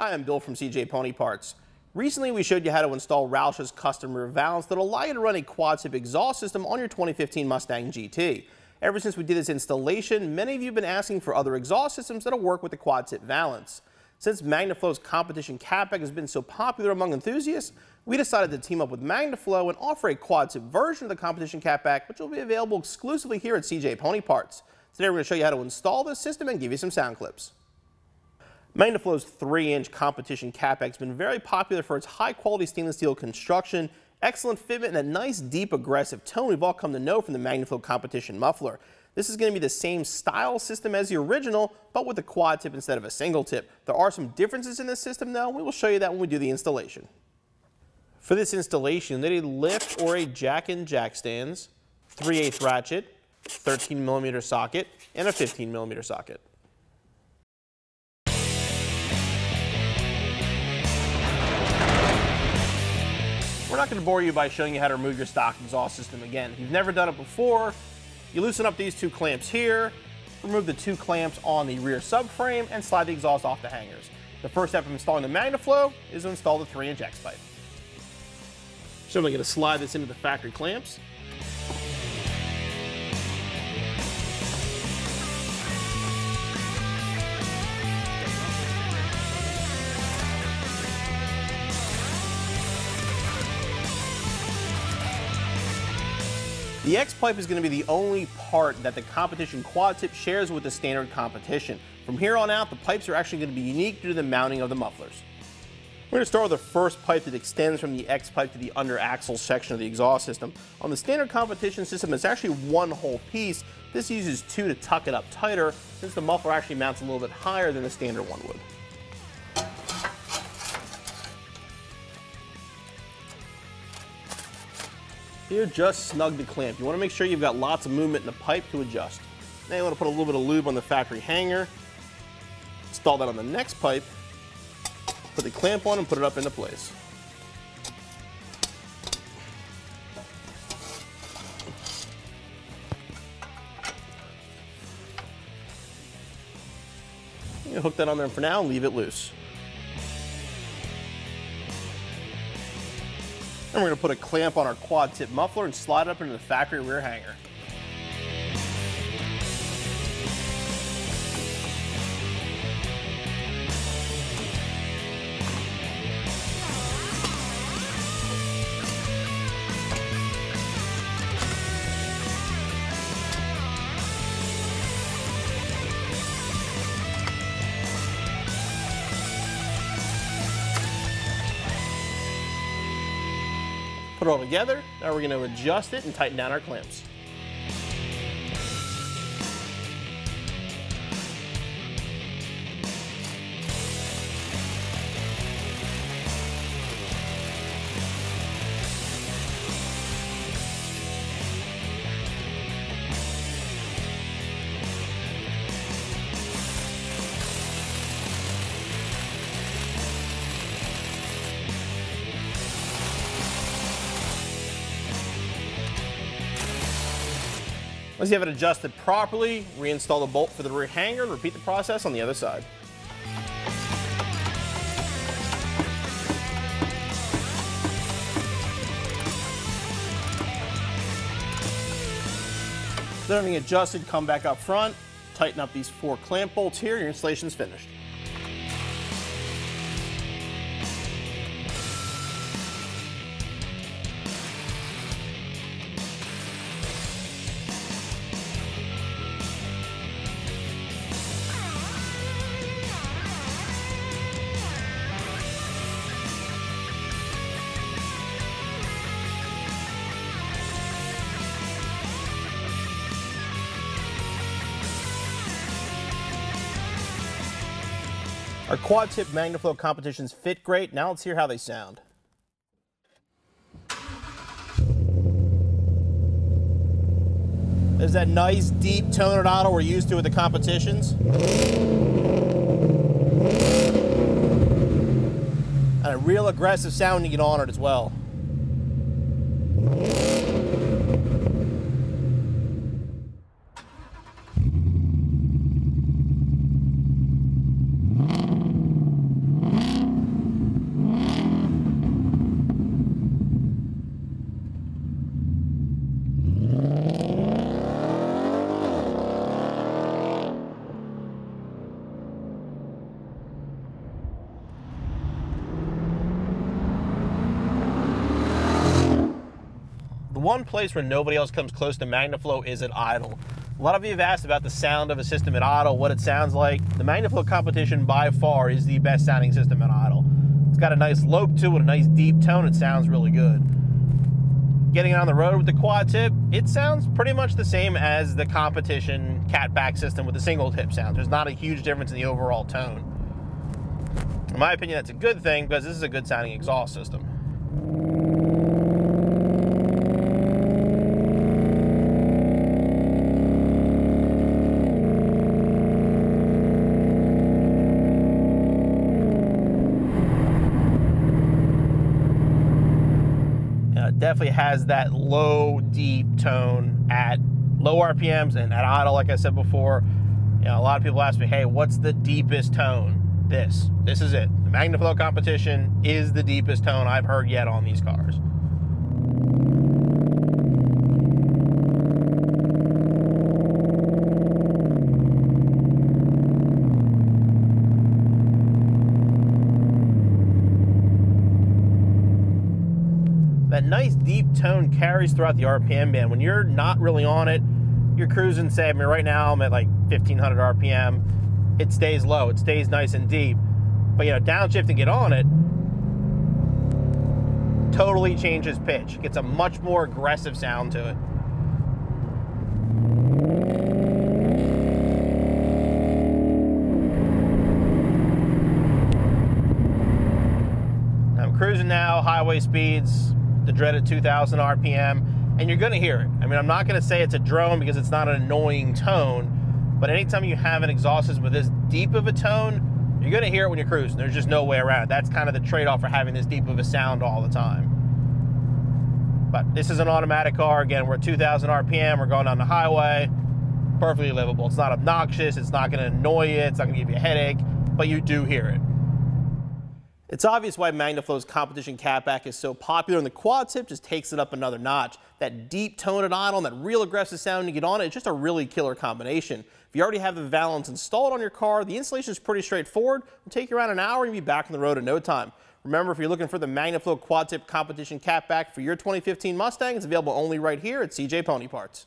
Hi, I'm Bill from CJ Pony Parts. Recently, we showed you how to install Roush's custom rear valves that allow you to run a quad-tip exhaust system on your 2015 Mustang GT. Ever since we did this installation, many of you have been asking for other exhaust systems that'll work with the quad-tip valance. Since MagnaFlow's competition catback has been so popular among enthusiasts, we decided to team up with MagnaFlow and offer a quad-tip version of the competition catback, which will be available exclusively here at CJ Pony Parts. Today we're going to show you how to install this system and give you some sound clips. MagnaFlow's 3-inch competition catback has been very popular for its high-quality stainless steel construction, excellent fitment, and a nice, deep, aggressive tone we've all come to know from the MagnaFlow competition muffler. This is going to be the same style system as the original, but with a quad tip instead of a single tip. There are some differences in this system though, we will show you that when we do the installation. For this installation, they need a lift or a jack and jack stands, 3 8 ratchet, 13 millimeter socket, and a 15 millimeter socket. We're not going to bore you by showing you how to remove your stock exhaust system again. If you've never done it before, you loosen up these two clamps here, remove the two clamps on the rear subframe, and slide the exhaust off the hangers. The first step of installing the MagnaFlow is to install the 3-inch X-pipe. So I'm going to slide this into the factory clamps. The X-Pipe is going to be the only part that the competition quad tip shares with the standard competition. From here on out, the pipes are actually going to be unique due to the mounting of the mufflers. We're going to start with the first pipe that extends from the X-pipe to the under axle section of the exhaust system. On the standard competition system, it's actually one whole piece. This uses two to tuck it up tighter since the muffler actually mounts a little bit higher than the standard one would. Here, just snug the clamp. You want to make sure you've got lots of movement in the pipe to adjust. Now you want to put a little bit of lube on the factory hanger, install that on the next pipe, put the clamp on and put it up into place. You hook that on there for now and leave it loose. And we're to put a clamp on our quad tip muffler and slide it up into the factory rear hanger. Put it all together. Now we're going to adjust it and tighten down our clamps. Once you have it adjusted properly, reinstall the bolt for the rear hanger and repeat the process on the other side. Then everything adjusted, come back up front, tighten up these four clamp bolts here, your installation is finished. Our quad tip MagnaFlow competitions fit great. Now let's hear how they sound. There's that nice deep auto we're used to with the competitions. And a real aggressive sound get on it as well. One place where nobody else comes close to MagnaFlow is at idle. A lot of you have asked about the sound of a system at idle, what it sounds like. The MagnaFlow competition by far is the best sounding system at idle. It's got a nice lope to it, a nice deep tone. It sounds really good. Getting on the road with the quad tip, it sounds pretty much the same as the competition catback system with the single tip sound. There's not a huge difference in the overall tone. In my opinion, that's a good thing because this is a good sounding exhaust system. Definitely has that low, deep tone at low RPMs and at idle, like I said before. You know, a lot of people ask me, hey, what's the deepest tone? This. This is it. The MagnaFlow competition is the deepest tone I've heard yet on these cars. That nice deep tone carries throughout the RPM band. When you're not really on it, you're cruising, say, I mean, right now I'm at like 1500 RPM. It stays low, it stays nice and deep. But, you know, downshift and get on it totally changes pitch. Gets a much more aggressive sound to it. I'm cruising now, highway speeds, the dreaded 2000 RPM, and you're going to hear it. I mean, I'm not going to say it's a drone because it's not an annoying tone, but anytime you have an exhaust system with this deep of a tone, you're going to hear it when you're cruising. There's just no way around it. That's kind of the trade-off for having this deep of a sound all the time. But this is an automatic car. Again, we're at 2,000 RPM. We're going down the highway. Perfectly livable. It's not obnoxious. It's not going to annoy you. It's not going to give you a headache, but you do hear it. It's obvious why MagnaFlow's competition catback is so popular and the quad tip just takes it up another notch. That deep tone idle and that real aggressive sound you get on it, it's just a really killer combination. If you already have the valance installed on your car, the installation is pretty straightforward. It'll take you around an hour and you'll be back on the road in no time. Remember, if you're looking for the MagnaFlow quad tip competition catback for your 2015 Mustang, it's available only right here at CJ Pony Parts.